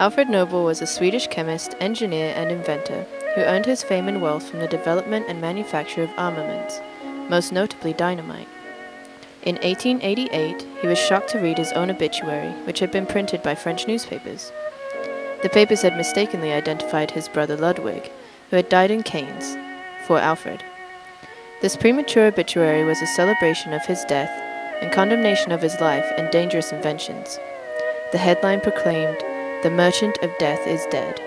Alfred Nobel was a Swedish chemist, engineer, and inventor who earned his fame and wealth from the development and manufacture of armaments, most notably dynamite. In 1888, he was shocked to read his own obituary, which had been printed by French newspapers. The papers had mistakenly identified his brother Ludwig, who had died in Cannes, for Alfred. This premature obituary was a celebration of his death and condemnation of his life and dangerous inventions. The headline proclaimed, The Merchant of Death is Dead.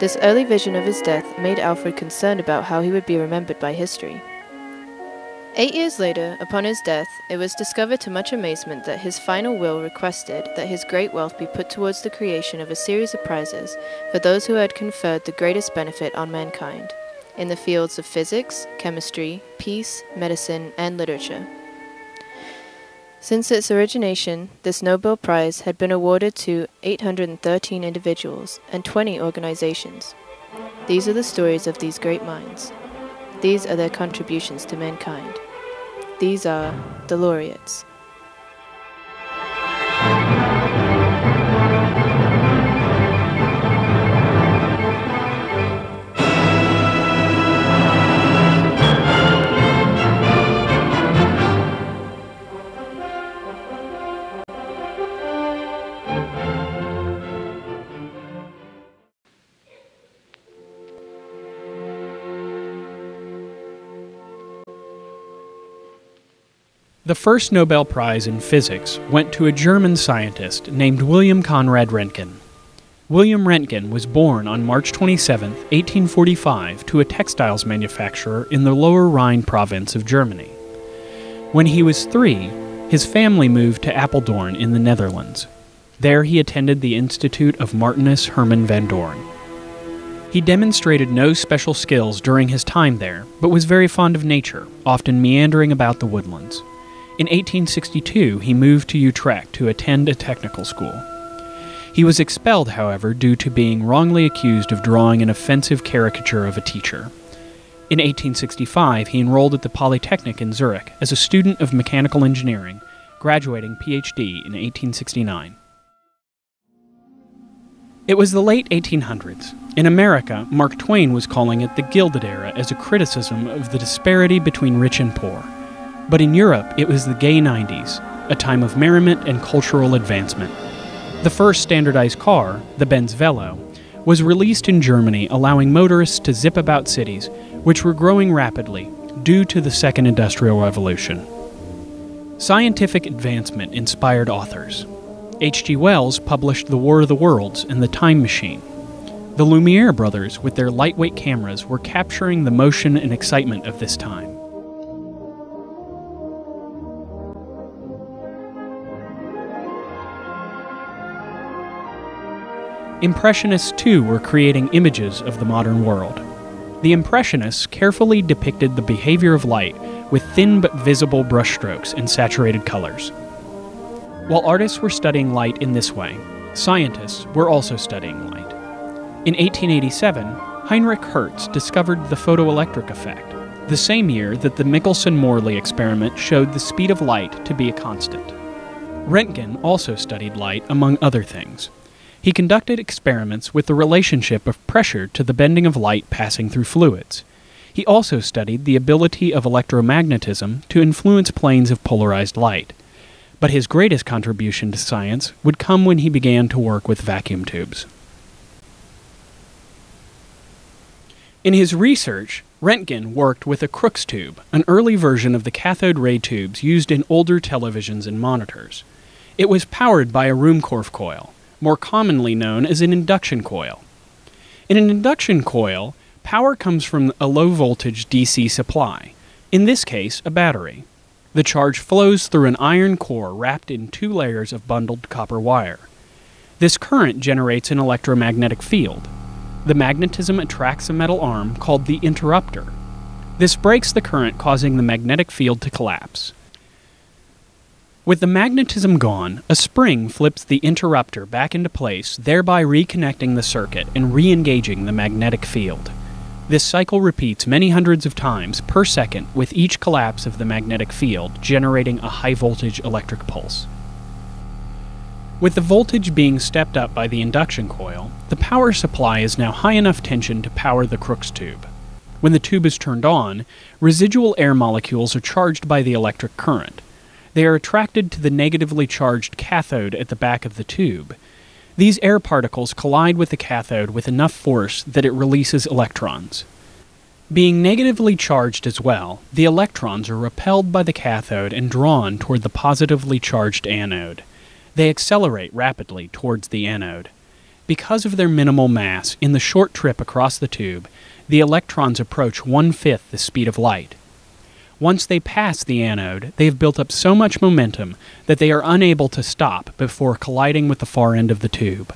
This early vision of his death made Alfred concerned about how he would be remembered by history. Eight years later, upon his death, it was discovered to much amazement that his final will requested that his great wealth be put towards the creation of a series of prizes for those who had conferred the greatest benefit on mankind in the fields of physics, chemistry, peace, medicine, and literature. Since its origination, this Nobel Prize had been awarded to 813 individuals and 20 organizations. These are the stories of these great minds. These are their contributions to mankind. These are the laureates. The first Nobel Prize in Physics went to a German scientist named William Conrad Röntgen. William Röntgen was born on March 27, 1845, to a textiles manufacturer in the Lower Rhine province of Germany. When he was three, his family moved to Apeldoorn in the Netherlands. There he attended the Institute of Martinus Hermann van Doorn. He demonstrated no special skills during his time there, but was very fond of nature, often meandering about the woodlands. In 1862, he moved to Utrecht to attend a technical school. He was expelled, however, due to being wrongly accused of drawing an offensive caricature of a teacher. In 1865, he enrolled at the Polytechnic in Zurich as a student of mechanical engineering, graduating PhD in 1869. It was the late 1800s. In America, Mark Twain was calling it the Gilded Era as a criticism of the disparity between rich and poor. But in Europe, it was the gay 90s, a time of merriment and cultural advancement. The first standardized car, the Benz Velo, was released in Germany, allowing motorists to zip about cities, which were growing rapidly due to the Second Industrial Revolution. Scientific advancement inspired authors. H.G. Wells published The War of the Worlds and The Time Machine. The Lumiere brothers, with their lightweight cameras, were capturing the motion and excitement of this time. Impressionists too were creating images of the modern world. The Impressionists carefully depicted the behavior of light with thin but visible brushstrokes and saturated colors. While artists were studying light in this way, scientists were also studying light. In 1887, Heinrich Hertz discovered the photoelectric effect, the same year that the Michelson Morley experiment showed the speed of light to be a constant. Röntgen also studied light, among other things. He conducted experiments with the relationship of pressure to the bending of light passing through fluids. He also studied the ability of electromagnetism to influence planes of polarized light. But his greatest contribution to science would come when he began to work with vacuum tubes. In his research, Röntgen worked with a Crookes tube, an early version of the cathode ray tubes used in older televisions and monitors. It was powered by a Ruhmkorff coil more commonly known as an induction coil. In an induction coil, power comes from a low voltage DC supply, in this case, a battery. The charge flows through an iron core wrapped in two layers of bundled copper wire. This current generates an electromagnetic field. The magnetism attracts a metal arm called the interrupter. This breaks the current, causing the magnetic field to collapse. With the magnetism gone, a spring flips the interrupter back into place, thereby reconnecting the circuit and re engaging the magnetic field. This cycle repeats many hundreds of times per second, with each collapse of the magnetic field generating a high voltage electric pulse. With the voltage being stepped up by the induction coil, the power supply is now high enough tension to power the Crookes tube. When the tube is turned on, residual air molecules are charged by the electric current. They are attracted to the negatively charged cathode at the back of the tube. These air particles collide with the cathode with enough force that it releases electrons. Being negatively charged as well, the electrons are repelled by the cathode and drawn toward the positively charged anode. They accelerate rapidly towards the anode. Because of their minimal mass, in the short trip across the tube, the electrons approach one fifth the speed of light. Once they pass the anode, they have built up so much momentum that they are unable to stop before colliding with the far end of the tube.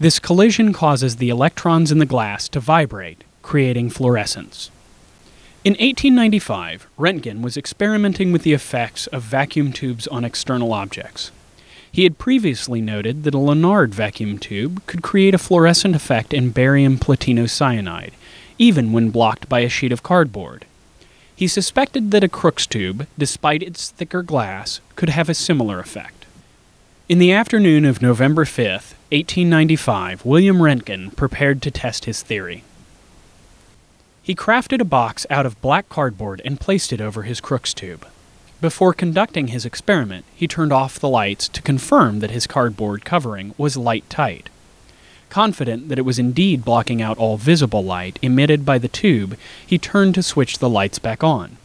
This collision causes the electrons in the glass to vibrate, creating fluorescence. In 1895, Roentgen was experimenting with the effects of vacuum tubes on external objects. He had previously noted that a Lenard vacuum tube could create a fluorescent effect in barium platinocyanide, even when blocked by a sheet of cardboard. He suspected that a Crookes tube, despite its thicker glass, could have a similar effect. In the afternoon of November 5, 1895, William Roentgen prepared to test his theory. He crafted a box out of black cardboard and placed it over his Crookes tube. Before conducting his experiment, he turned off the lights to confirm that his cardboard covering was light tight. Confident that it was indeed blocking out all visible light emitted by the tube, he turned to switch the lights back on.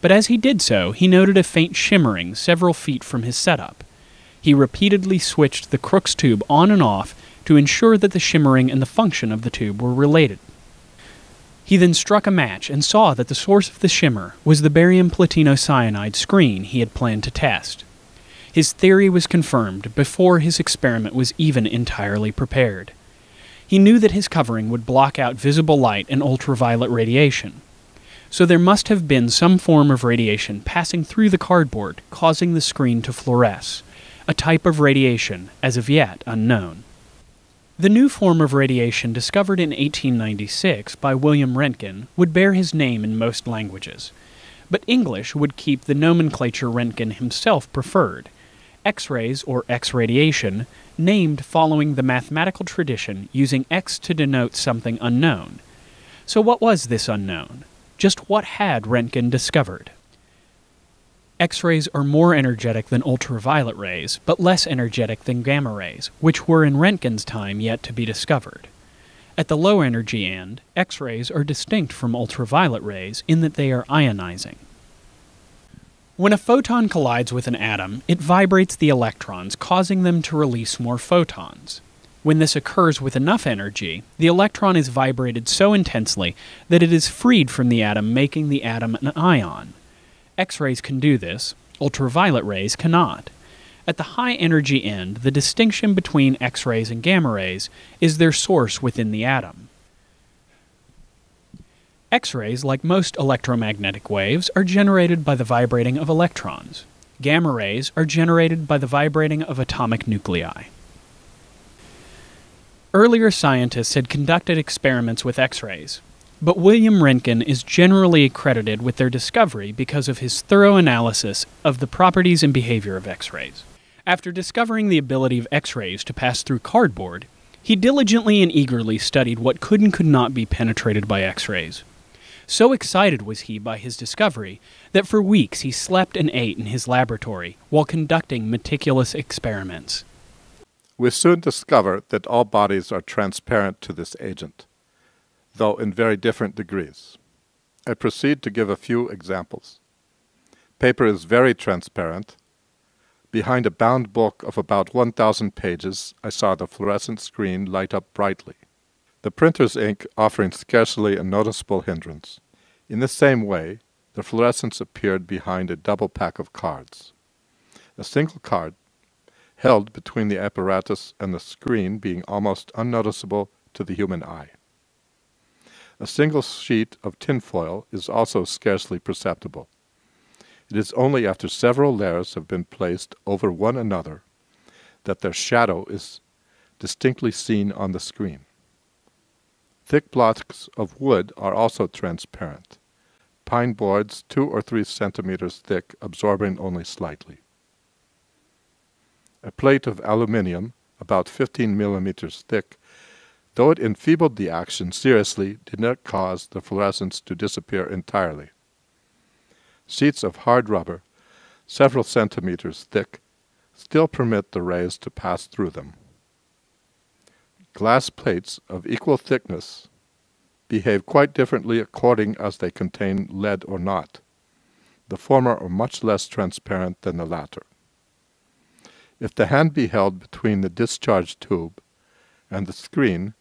But as he did so, he noted a faint shimmering several feet from his setup. He repeatedly switched the Crookes tube on and off to ensure that the shimmering and the function of the tube were related. He then struck a match and saw that the source of the shimmer was the barium platinocyanide screen he had planned to test. His theory was confirmed before his experiment was even entirely prepared. He knew that his covering would block out visible light and ultraviolet radiation. So there must have been some form of radiation passing through the cardboard, causing the screen to fluoresce, a type of radiation as of yet unknown. The new form of radiation discovered in 1896 by William Roentgen would bear his name in most languages, but English would keep the nomenclature Roentgen himself preferred X rays or X radiation, named following the mathematical tradition using X to denote something unknown. So, what was this unknown? Just what had Roentgen discovered? X rays are more energetic than ultraviolet rays, but less energetic than gamma rays, which were in Roentgen's time yet to be discovered. At the low energy end, X rays are distinct from ultraviolet rays in that they are ionizing. When a photon collides with an atom, it vibrates the electrons, causing them to release more photons. When this occurs with enough energy, the electron is vibrated so intensely that it is freed from the atom, making the atom an ion. X rays can do this, ultraviolet rays cannot. At the high energy end, the distinction between X rays and gamma rays is their source within the atom. X rays, like most electromagnetic waves, are generated by the vibrating of electrons. Gamma rays are generated by the vibrating of atomic nuclei. Earlier scientists had conducted experiments with X rays, but William Roentgen is generally credited with their discovery because of his thorough analysis of the properties and behavior of X rays. After discovering the ability of X rays to pass through cardboard, he diligently and eagerly studied what could and could not be penetrated by X rays. So excited was he by his discovery that for weeks he slept and ate in his laboratory while conducting meticulous experiments. We soon discover that all bodies are transparent to this agent, though in very different degrees. I proceed to give a few examples. Paper is very transparent. Behind a bound book of about 1,000 pages, I saw the fluorescent screen light up brightly the printer's ink offering scarcely a noticeable hindrance. In the same way, the fluorescence appeared behind a double pack of cards. A single card, held between the apparatus and the screen, being almost unnoticeable to the human eye. A single sheet of tinfoil is also scarcely perceptible. It is only after several layers have been placed over one another that their shadow is distinctly seen on the screen. Thick blocks of wood are also transparent, pine boards two or three centimeters thick absorbing only slightly. a plate of aluminium, about 15 millimeters thick, though it enfeebled the action seriously, did not cause the fluorescence to disappear entirely. Sheets of hard rubber, several centimeters thick, still permit the rays to pass through them. Glass plates of equal thickness behave quite differently according as they contain lead or not. The former are much less transparent than the latter. If the hand be held between the discharge tube and the screen,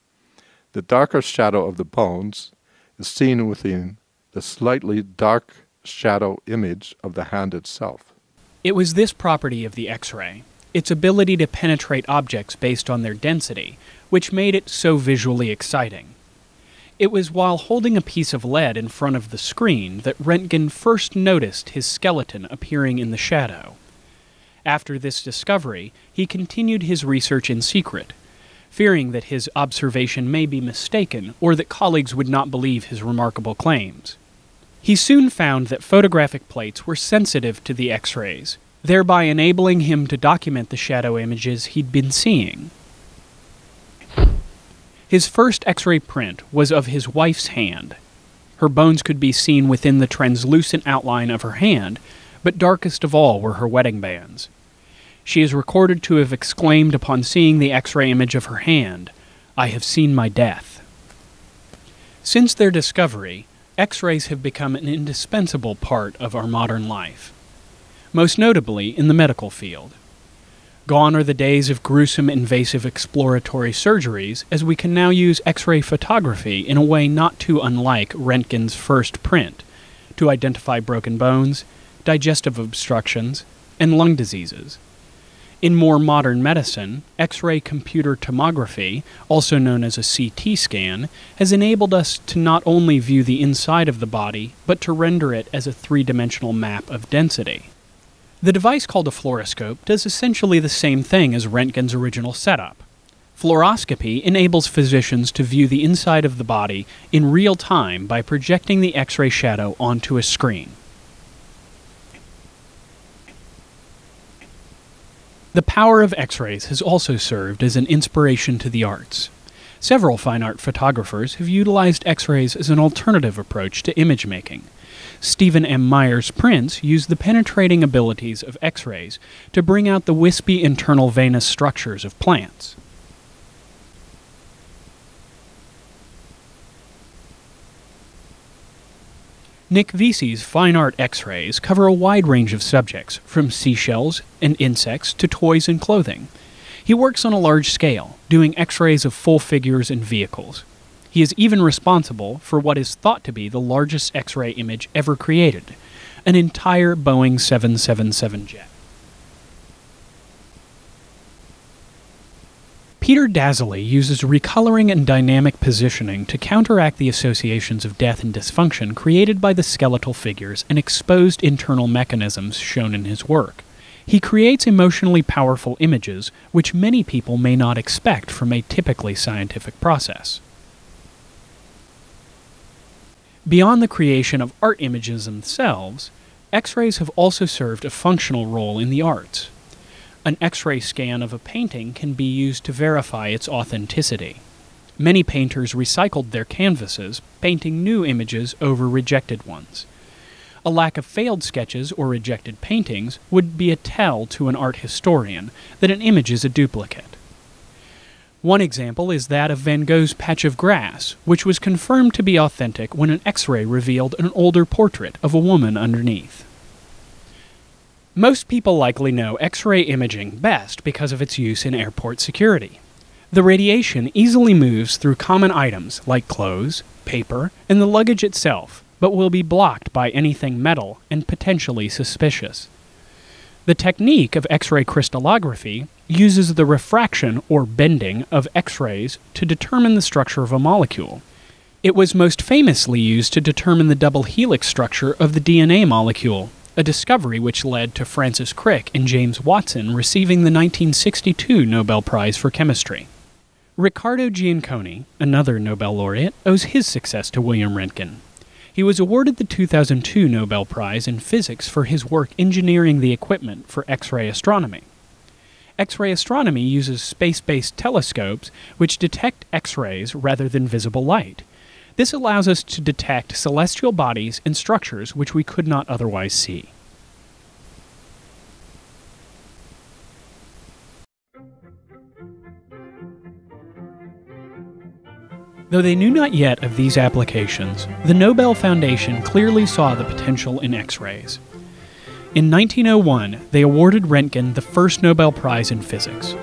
the darker shadow of the bones is seen within the slightly dark shadow image of the hand itself. It was this property of the X ray, its ability to penetrate objects based on their density, which made it so visually exciting. It was while holding a piece of lead in front of the screen that Röntgen first noticed his skeleton appearing in the shadow. After this discovery, he continued his research in secret, fearing that his observation may be mistaken or that colleagues would not believe his remarkable claims. He soon found that photographic plates were sensitive to the X rays, thereby enabling him to document the shadow images he'd been seeing. His first X ray print was of his wife's hand. Her bones could be seen within the translucent outline of her hand, but darkest of all were her wedding bands. She is recorded to have exclaimed upon seeing the X ray image of her hand, I have seen my death. Since their discovery, X rays have become an indispensable part of our modern life, most notably in the medical field. Gone are the days of gruesome invasive exploratory surgeries, as we can now use X ray photography in a way not too unlike Röntgen's first print to identify broken bones, digestive obstructions, and lung diseases. In more modern medicine, X ray computer tomography, also known as a CT scan, has enabled us to not only view the inside of the body, but to render it as a three dimensional map of density. The device called a fluoroscope does essentially the same thing as Röntgen's original setup. Fluoroscopy enables physicians to view the inside of the body in real time by projecting the X ray shadow onto a screen. The power of X rays has also served as an inspiration to the arts. Several fine art photographers have utilized X rays as an alternative approach to image making. Stephen M. Meyer's prints used the penetrating abilities of X rays to bring out the wispy internal venous structures of plants. Nick Veasey's fine art X rays cover a wide range of subjects, from seashells and insects to toys and clothing. He works on a large scale, doing X rays of full figures and vehicles. He is even responsible for what is thought to be the largest X ray image ever created an entire Boeing 777 jet. Peter Dazeley uses recoloring and dynamic positioning to counteract the associations of death and dysfunction created by the skeletal figures and exposed internal mechanisms shown in his work. He creates emotionally powerful images which many people may not expect from a typically scientific process. Beyond the creation of art images themselves, X rays have also served a functional role in the arts an X ray scan of a painting can be used to verify its authenticity. Many painters recycled their canvases, painting new images over rejected ones. A lack of failed sketches or rejected paintings would be a tell to an art historian that an image is a duplicate. One example is that of Van Gogh's Patch of Grass, which was confirmed to be authentic when an X ray revealed an older portrait of a woman underneath. Most people likely know X ray imaging best because of its use in airport security. The radiation easily moves through common items like clothes, paper, and the luggage itself, but will be blocked by anything metal and potentially suspicious. The technique of X ray crystallography uses the refraction or bending of X rays to determine the structure of a molecule. It was most famously used to determine the double helix structure of the DNA molecule a discovery which led to Francis Crick and James Watson receiving the 1962 Nobel Prize for Chemistry. Riccardo Giacconi, another Nobel laureate, owes his success to William Röntgen. He was awarded the 2002 Nobel Prize in Physics for his work engineering the equipment for X ray astronomy. X ray astronomy uses space based telescopes which detect X rays rather than visible light. This allows us to detect celestial bodies and structures which we could not otherwise see. Though they knew not yet of these applications, the Nobel Foundation clearly saw the potential in X rays. In 1901, they awarded Röntgen the first Nobel Prize in Physics.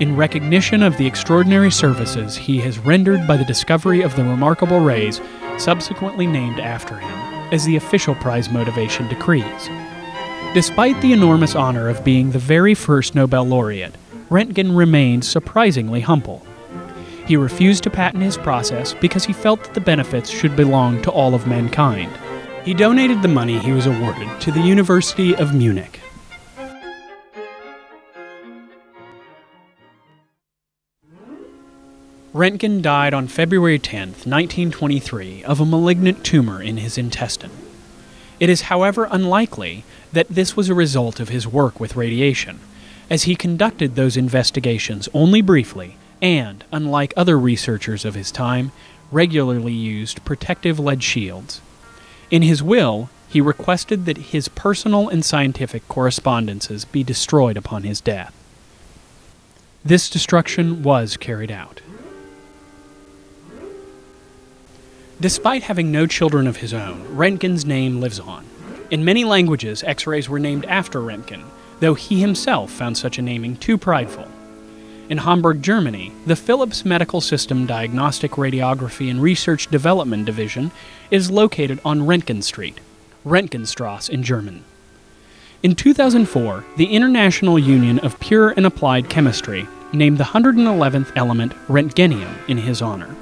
In recognition of the extraordinary services he has rendered by the discovery of the remarkable rays, subsequently named after him, as the official prize motivation decrees. Despite the enormous honor of being the very first Nobel laureate, Röntgen remained surprisingly humble. He refused to patent his process because he felt that the benefits should belong to all of mankind. He donated the money he was awarded to the University of Munich. Röntgen died on February 10, 1923, of a malignant tumor in his intestine. It is, however, unlikely that this was a result of his work with radiation, as he conducted those investigations only briefly and, unlike other researchers of his time, regularly used protective lead shields. In his will, he requested that his personal and scientific correspondences be destroyed upon his death. This destruction was carried out. Despite having no children of his own, Röntgen's name lives on. In many languages, X rays were named after Röntgen, though he himself found such a naming too prideful. In Hamburg, Germany, the Philips Medical System Diagnostic Radiography and Research Development Division is located on Röntgen Street, Röntgenstrasse in German. In 2004, the International Union of Pure and Applied Chemistry named the 111th element Roentgenium in his honor.